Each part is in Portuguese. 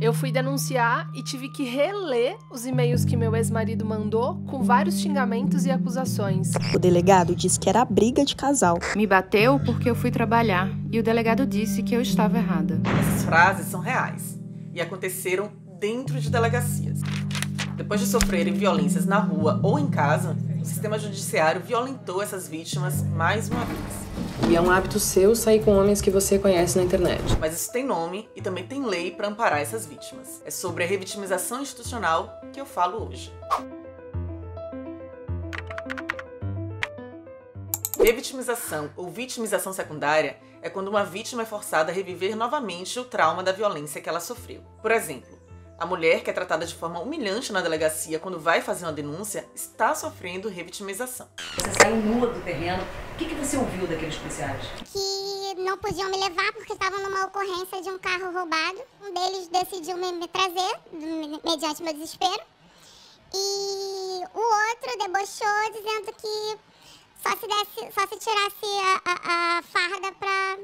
Eu fui denunciar e tive que reler os e-mails que meu ex-marido mandou com vários xingamentos e acusações. O delegado disse que era briga de casal. Me bateu porque eu fui trabalhar e o delegado disse que eu estava errada. Essas frases são reais e aconteceram dentro de delegacias. Depois de sofrerem violências na rua ou em casa, o sistema judiciário violentou essas vítimas mais uma vez. E é um hábito seu sair com homens que você conhece na internet. Mas isso tem nome e também tem lei para amparar essas vítimas. É sobre a revitimização institucional que eu falo hoje. Revitimização ou vitimização secundária é quando uma vítima é forçada a reviver novamente o trauma da violência que ela sofreu. Por exemplo, a mulher que é tratada de forma humilhante na delegacia quando vai fazer uma denúncia está sofrendo revitimização. Você saiu nua do terreno. Que, que você ouviu daqueles policiais? Que não podiam me levar porque estavam numa ocorrência de um carro roubado. Um deles decidiu me, me trazer, mediante meu desespero. E o outro debochou dizendo que só se, desse, só se tirasse a, a, a farda para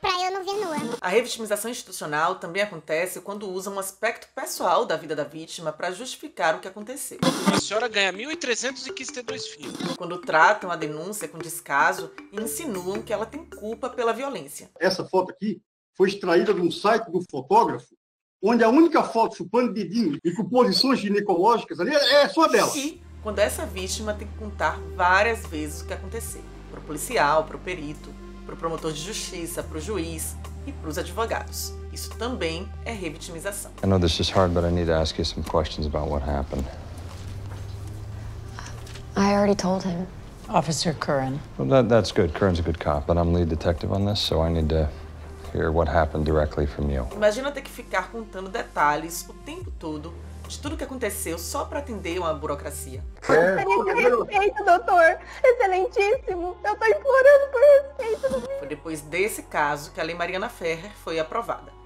para eu não vir nua. A revitimização institucional também acontece quando usa um aspecto pessoal da vida da vítima para justificar o que aconteceu. A senhora ganha 1.300 e quis ter dois filhos. Quando tratam a denúncia com descaso e insinuam que ela tem culpa pela violência. Essa foto aqui foi extraída de um site do fotógrafo onde a única foto chupando dedinho e com posições ginecológicas ali é só dela. E quando essa vítima tem que contar várias vezes o que aconteceu. Para o policial, para o perito, para o promotor de justiça, para o juiz e para os advogados. Isso também é revitimização. I know this is hard, but I need to ask you some questions about what happened. I already told him. Officer Curran. Well, that, that's good. Curran's a good cop, but I'm lead detective on this, so I need to hear what happened directly from you. Imagina ter que ficar contando detalhes o tempo todo de tudo que aconteceu só para atender uma burocracia. É. respeito, doutor. Excelentíssimo. Eu tô implorando por respeito. Foi depois desse caso que a Lei Mariana Ferrer foi aprovada.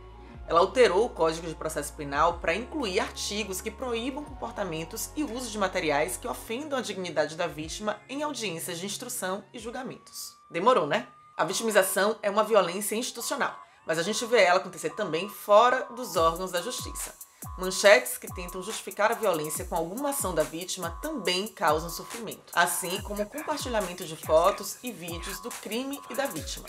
Ela alterou o Código de Processo Penal para incluir artigos que proíbam comportamentos e uso de materiais que ofendam a dignidade da vítima em audiências de instrução e julgamentos. Demorou, né? A vitimização é uma violência institucional, mas a gente vê ela acontecer também fora dos órgãos da justiça. Manchetes que tentam justificar a violência com alguma ação da vítima também causam sofrimento, assim como o compartilhamento de fotos e vídeos do crime e da vítima.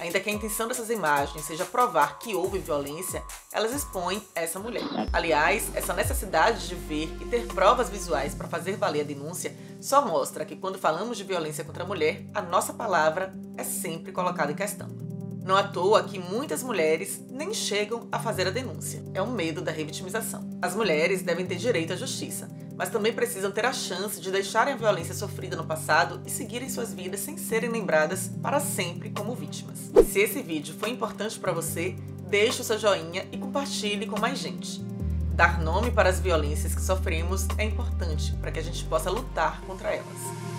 Ainda que a intenção dessas imagens seja provar que houve violência, elas expõem essa mulher. Aliás, essa necessidade de ver e ter provas visuais para fazer valer a denúncia só mostra que quando falamos de violência contra a mulher, a nossa palavra é sempre colocada em questão. Não à toa que muitas mulheres nem chegam a fazer a denúncia. É o medo da revitimização. As mulheres devem ter direito à justiça, mas também precisam ter a chance de deixarem a violência sofrida no passado e seguirem suas vidas sem serem lembradas para sempre como vítimas. Se esse vídeo foi importante para você, deixe o seu joinha e compartilhe com mais gente. Dar nome para as violências que sofremos é importante para que a gente possa lutar contra elas.